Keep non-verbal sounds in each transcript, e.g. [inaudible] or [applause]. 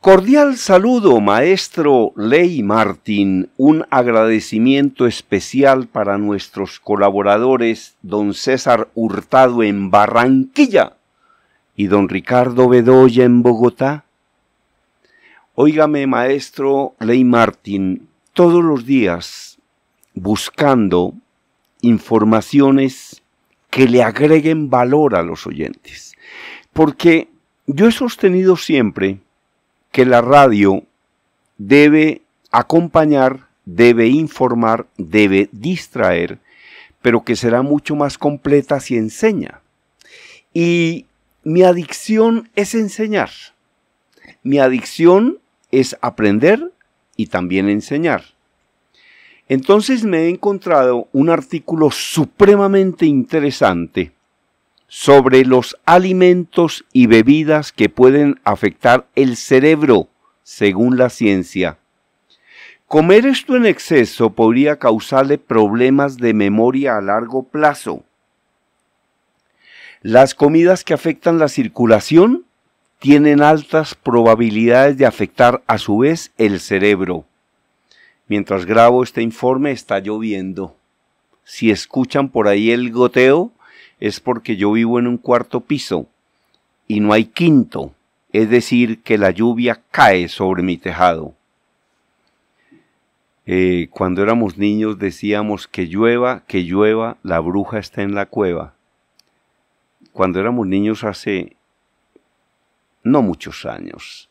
Cordial saludo, maestro Ley Martín. Un agradecimiento especial para nuestros colaboradores, don César Hurtado en Barranquilla y don Ricardo Bedoya en Bogotá. Óigame, maestro Ley Martín, todos los días buscando informaciones que le agreguen valor a los oyentes. Porque yo he sostenido siempre que la radio debe acompañar, debe informar, debe distraer, pero que será mucho más completa si enseña. Y mi adicción es enseñar. Mi adicción es aprender y también enseñar. Entonces me he encontrado un artículo supremamente interesante sobre los alimentos y bebidas que pueden afectar el cerebro, según la ciencia. Comer esto en exceso podría causarle problemas de memoria a largo plazo. Las comidas que afectan la circulación tienen altas probabilidades de afectar a su vez el cerebro. Mientras grabo este informe está lloviendo. Si escuchan por ahí el goteo, es porque yo vivo en un cuarto piso y no hay quinto, es decir, que la lluvia cae sobre mi tejado. Eh, cuando éramos niños decíamos que llueva, que llueva, la bruja está en la cueva. Cuando éramos niños hace no muchos años.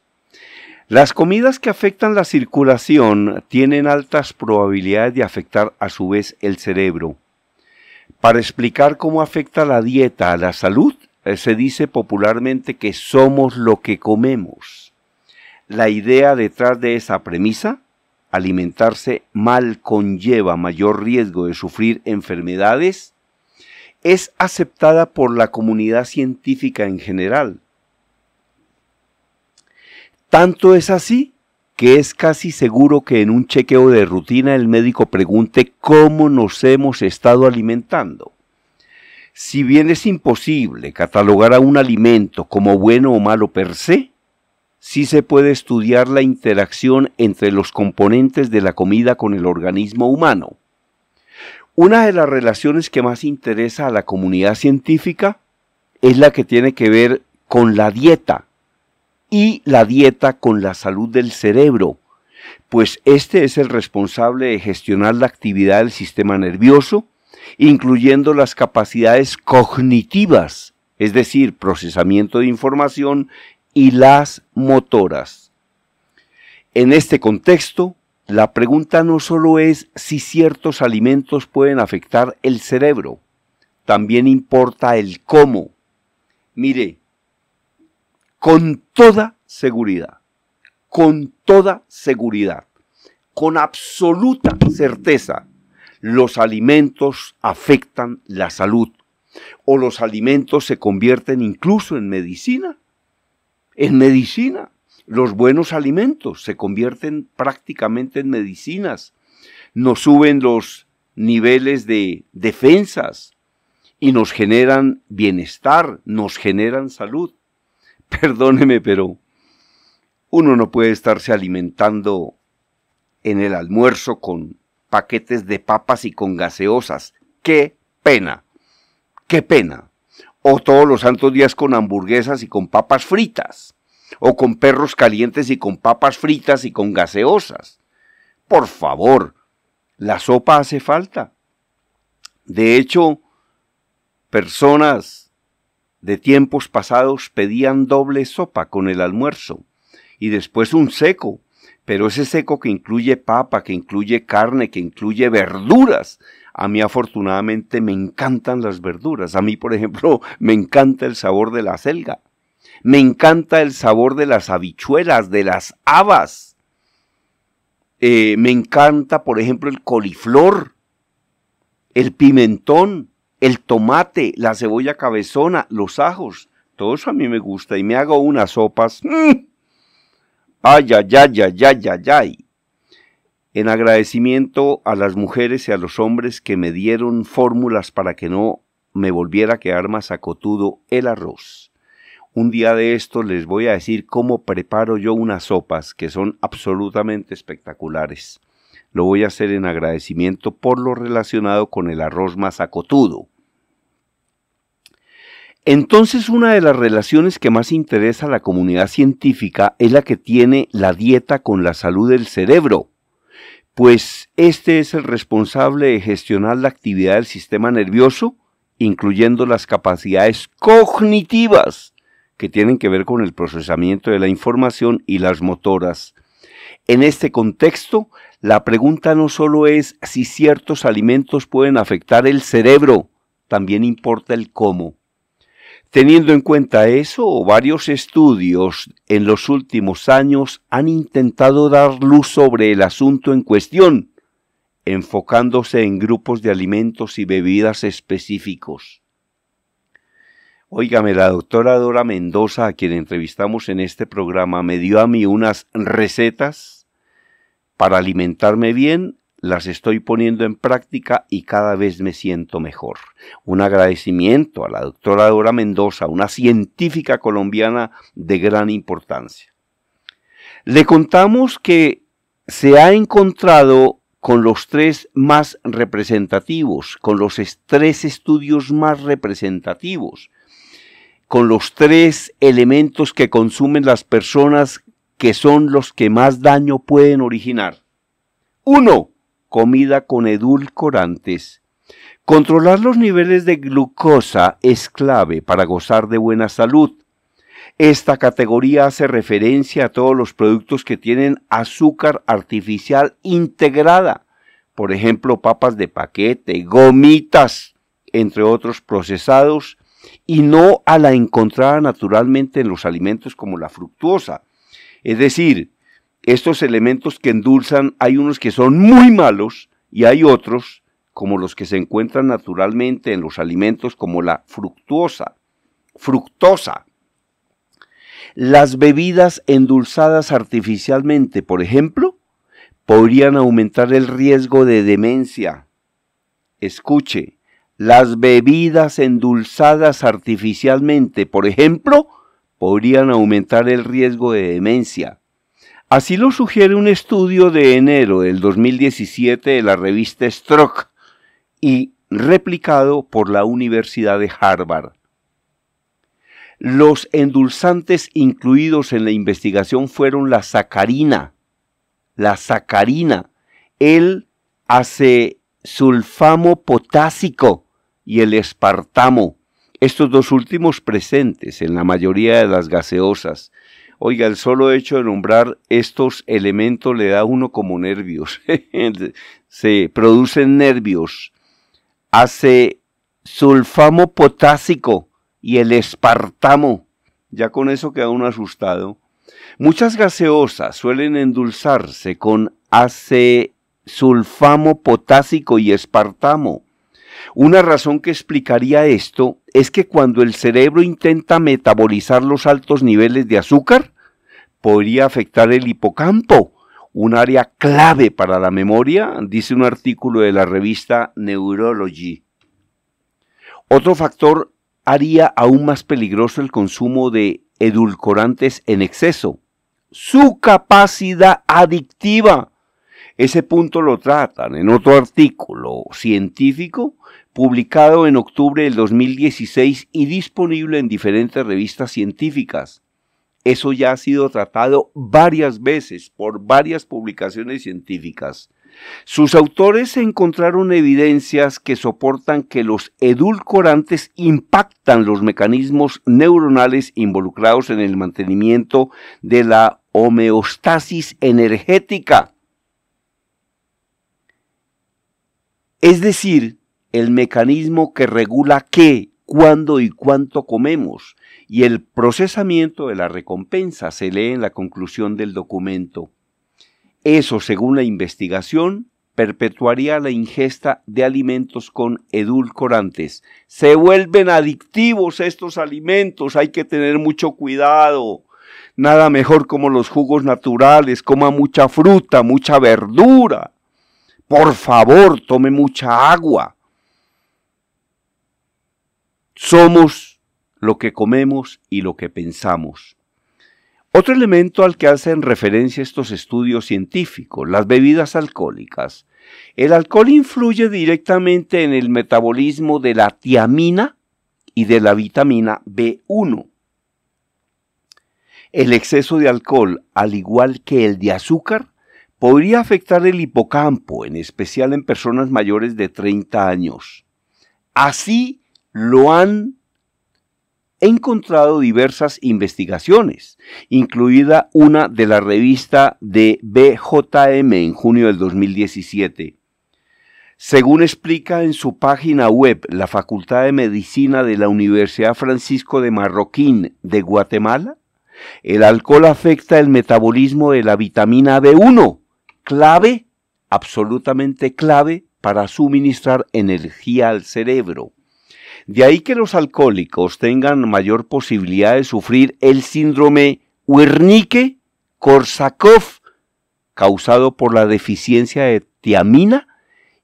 Las comidas que afectan la circulación tienen altas probabilidades de afectar a su vez el cerebro para explicar cómo afecta la dieta a la salud, eh, se dice popularmente que somos lo que comemos. La idea detrás de esa premisa, alimentarse mal conlleva mayor riesgo de sufrir enfermedades, es aceptada por la comunidad científica en general. Tanto es así que es casi seguro que en un chequeo de rutina el médico pregunte cómo nos hemos estado alimentando. Si bien es imposible catalogar a un alimento como bueno o malo per se, sí se puede estudiar la interacción entre los componentes de la comida con el organismo humano. Una de las relaciones que más interesa a la comunidad científica es la que tiene que ver con la dieta y la dieta con la salud del cerebro, pues este es el responsable de gestionar la actividad del sistema nervioso, incluyendo las capacidades cognitivas, es decir, procesamiento de información, y las motoras. En este contexto, la pregunta no solo es si ciertos alimentos pueden afectar el cerebro, también importa el cómo. Mire, con toda seguridad, con toda seguridad, con absoluta certeza, los alimentos afectan la salud o los alimentos se convierten incluso en medicina. En medicina, los buenos alimentos se convierten prácticamente en medicinas, nos suben los niveles de defensas y nos generan bienestar, nos generan salud. [laughs] Perdóneme, pero uno no puede estarse alimentando en el almuerzo con paquetes de papas y con gaseosas. ¡Qué pena! ¡Qué pena! O todos los santos días con hamburguesas y con papas fritas. O con perros calientes y con papas fritas y con gaseosas. Por favor, la sopa hace falta. De hecho, personas de tiempos pasados pedían doble sopa con el almuerzo y después un seco, pero ese seco que incluye papa, que incluye carne, que incluye verduras. A mí afortunadamente me encantan las verduras. A mí, por ejemplo, [laughs] me encanta el sabor de la selga. Me encanta el sabor de las habichuelas, de las habas. Eh, me encanta, por ejemplo, el coliflor, el pimentón, el tomate, la cebolla cabezona, los ajos, todo eso a mí me gusta y me hago unas sopas. ¡mm! Ay, ay, ay, ay, ay, ay, ay. En agradecimiento a las mujeres y a los hombres que me dieron fórmulas para que no me volviera a quedar más acotudo el arroz. Un día de estos les voy a decir cómo preparo yo unas sopas que son absolutamente espectaculares. Lo voy a hacer en agradecimiento por lo relacionado con el arroz mazacotudo. Entonces una de las relaciones que más interesa a la comunidad científica es la que tiene la dieta con la salud del cerebro, pues este es el responsable de gestionar la actividad del sistema nervioso, incluyendo las capacidades cognitivas que tienen que ver con el procesamiento de la información y las motoras. En este contexto, la pregunta no solo es si ciertos alimentos pueden afectar el cerebro, también importa el cómo. Teniendo en cuenta eso, varios estudios en los últimos años han intentado dar luz sobre el asunto en cuestión, enfocándose en grupos de alimentos y bebidas específicos. Óigame, la doctora Dora Mendoza, a quien entrevistamos en este programa, me dio a mí unas recetas para alimentarme bien las estoy poniendo en práctica y cada vez me siento mejor. Un agradecimiento a la doctora Dora Mendoza, una científica colombiana de gran importancia. Le contamos que se ha encontrado con los tres más representativos, con los tres estudios más representativos, con los tres elementos que consumen las personas que son los que más daño pueden originar. Uno, comida con edulcorantes. Controlar los niveles de glucosa es clave para gozar de buena salud. Esta categoría hace referencia a todos los productos que tienen azúcar artificial integrada, por ejemplo, papas de paquete, gomitas, entre otros procesados, y no a la encontrada naturalmente en los alimentos como la fructuosa. Es decir, estos elementos que endulzan, hay unos que son muy malos y hay otros, como los que se encuentran naturalmente en los alimentos, como la fructuosa, fructosa. Las bebidas endulzadas artificialmente, por ejemplo, podrían aumentar el riesgo de demencia. Escuche, las bebidas endulzadas artificialmente, por ejemplo, podrían aumentar el riesgo de demencia. Así lo sugiere un estudio de enero del 2017 de la revista Stroke y replicado por la Universidad de Harvard. Los endulzantes incluidos en la investigación fueron la sacarina, la sacarina, el acesulfamo potásico y el espartamo, estos dos últimos presentes en la mayoría de las gaseosas, Oiga, el solo hecho de nombrar estos elementos le da a uno como nervios. [laughs] Se producen nervios. Hace sulfamo potásico y el espartamo. Ya con eso queda uno asustado. Muchas gaseosas suelen endulzarse con sulfamo potásico y espartamo. Una razón que explicaría esto es que cuando el cerebro intenta metabolizar los altos niveles de azúcar, podría afectar el hipocampo, un área clave para la memoria, dice un artículo de la revista Neurology. Otro factor haría aún más peligroso el consumo de edulcorantes en exceso, su capacidad adictiva. Ese punto lo tratan en otro artículo científico publicado en octubre del 2016 y disponible en diferentes revistas científicas. Eso ya ha sido tratado varias veces por varias publicaciones científicas. Sus autores encontraron evidencias que soportan que los edulcorantes impactan los mecanismos neuronales involucrados en el mantenimiento de la homeostasis energética. Es decir, el mecanismo que regula qué, cuándo y cuánto comemos, y el procesamiento de la recompensa se lee en la conclusión del documento. Eso, según la investigación, perpetuaría la ingesta de alimentos con edulcorantes. Se vuelven adictivos estos alimentos, hay que tener mucho cuidado. Nada mejor como los jugos naturales, coma mucha fruta, mucha verdura. Por favor, tome mucha agua somos lo que comemos y lo que pensamos. Otro elemento al que hacen referencia estos estudios científicos, las bebidas alcohólicas. El alcohol influye directamente en el metabolismo de la tiamina y de la vitamina B1. El exceso de alcohol, al igual que el de azúcar, podría afectar el hipocampo, en especial en personas mayores de 30 años. Así lo han encontrado diversas investigaciones, incluida una de la revista de BJM en junio del 2017. Según explica en su página web la Facultad de Medicina de la Universidad Francisco de Marroquín de Guatemala, el alcohol afecta el metabolismo de la vitamina B1, clave, absolutamente clave, para suministrar energía al cerebro. De ahí que los alcohólicos tengan mayor posibilidad de sufrir el síndrome Wernicke-Korsakoff, causado por la deficiencia de tiamina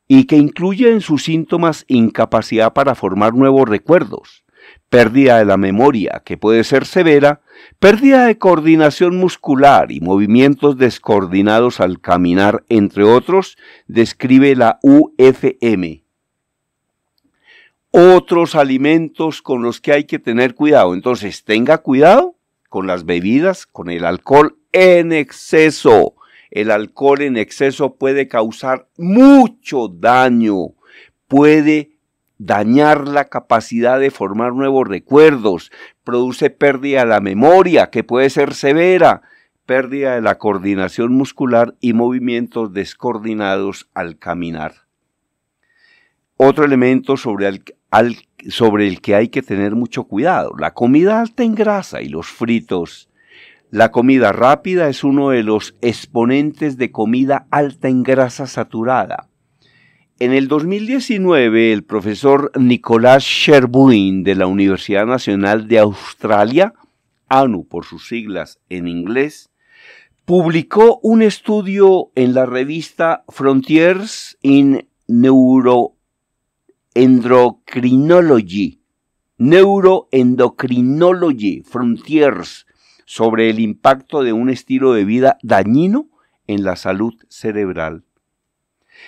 y que incluye en sus síntomas incapacidad para formar nuevos recuerdos, pérdida de la memoria, que puede ser severa, pérdida de coordinación muscular y movimientos descoordinados al caminar, entre otros, describe la UFM otros alimentos con los que hay que tener cuidado. Entonces, tenga cuidado con las bebidas, con el alcohol en exceso. El alcohol en exceso puede causar mucho daño, puede dañar la capacidad de formar nuevos recuerdos, produce pérdida de la memoria, que puede ser severa, pérdida de la coordinación muscular y movimientos descoordinados al caminar. Otro elemento sobre el, sobre el que hay que tener mucho cuidado. La comida alta en grasa y los fritos. La comida rápida es uno de los exponentes de comida alta en grasa saturada. En el 2019, el profesor Nicolás Sherbuin de la Universidad Nacional de Australia, ANU por sus siglas en inglés, publicó un estudio en la revista Frontiers in Neuro Endocrinology, Neuroendocrinology Frontiers, sobre el impacto de un estilo de vida dañino en la salud cerebral.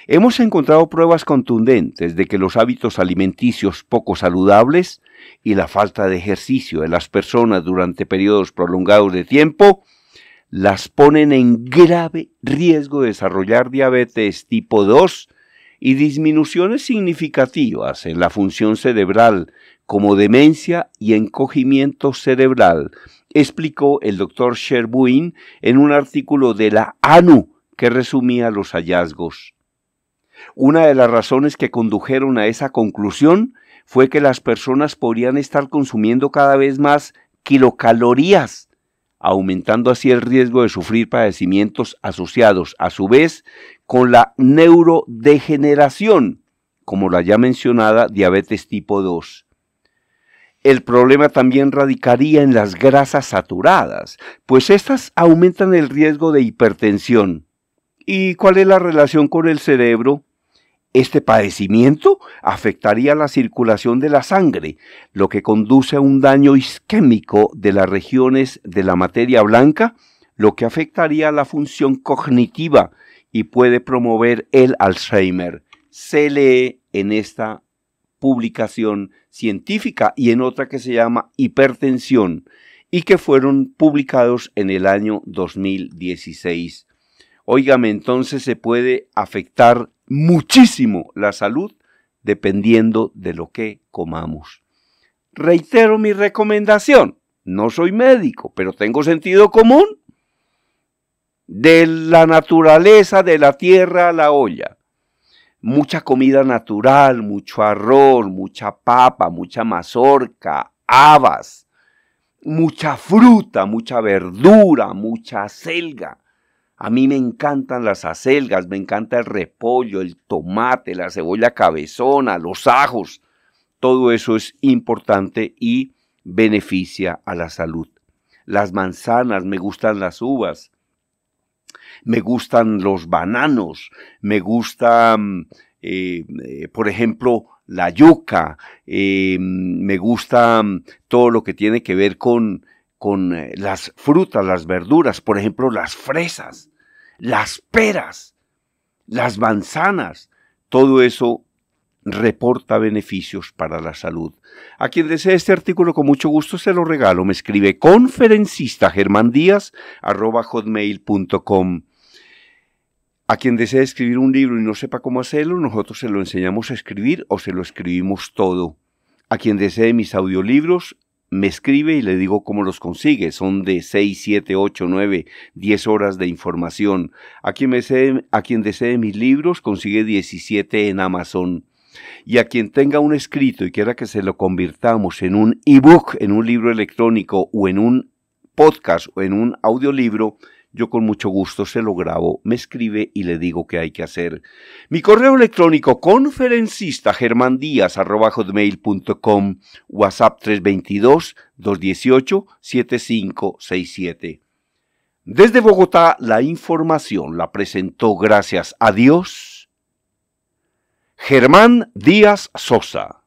Hemos encontrado pruebas contundentes de que los hábitos alimenticios poco saludables y la falta de ejercicio de las personas durante periodos prolongados de tiempo las ponen en grave riesgo de desarrollar diabetes tipo 2 y disminuciones significativas en la función cerebral como demencia y encogimiento cerebral, explicó el doctor Sherbuin en un artículo de la ANU que resumía los hallazgos. Una de las razones que condujeron a esa conclusión fue que las personas podrían estar consumiendo cada vez más kilocalorías aumentando así el riesgo de sufrir padecimientos asociados a su vez con la neurodegeneración, como la ya mencionada diabetes tipo 2. El problema también radicaría en las grasas saturadas, pues estas aumentan el riesgo de hipertensión. ¿Y cuál es la relación con el cerebro? Este padecimiento afectaría la circulación de la sangre, lo que conduce a un daño isquémico de las regiones de la materia blanca, lo que afectaría la función cognitiva y puede promover el Alzheimer. Se lee en esta publicación científica y en otra que se llama hipertensión y que fueron publicados en el año 2016. Óigame, entonces se puede afectar muchísimo la salud dependiendo de lo que comamos. Reitero mi recomendación. No soy médico, pero tengo sentido común. De la naturaleza, de la tierra a la olla. Mucha comida natural, mucho arroz, mucha papa, mucha mazorca, habas, mucha fruta, mucha verdura, mucha selga a mí me encantan las acelgas, me encanta el repollo, el tomate, la cebolla cabezona, los ajos. Todo eso es importante y beneficia a la salud. Las manzanas, me gustan las uvas, me gustan los bananos, me gustan, eh, eh, por ejemplo, la yuca, eh, me gusta mm, todo lo que tiene que ver con, con las frutas, las verduras, por ejemplo, las fresas, las peras, las manzanas, todo eso reporta beneficios para la salud. A quien desee este artículo con mucho gusto se lo regalo. Me escribe conferencista Germán Díaz hotmail.com. A quien desee escribir un libro y no sepa cómo hacerlo, nosotros se lo enseñamos a escribir o se lo escribimos todo. A quien desee mis audiolibros, me escribe y le digo cómo los consigue. Son de 6, 7, 8, 9, 10 horas de información. A quien, desee, a quien desee mis libros, consigue 17 en Amazon. Y a quien tenga un escrito y quiera que se lo convirtamos en un ebook, en un libro electrónico o en un podcast o en un audiolibro, yo con mucho gusto se lo grabo, me escribe y le digo qué hay que hacer. Mi correo electrónico conferencista hotmail.com WhatsApp 322-218-7567. Desde Bogotá, la información la presentó gracias a Dios Germán Díaz Sosa.